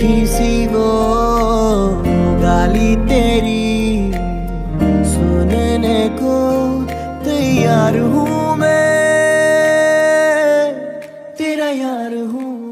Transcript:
मीठी सी वो गाली तेरी सुनने को तैयार हूँ मैं तेरा यार हूँ।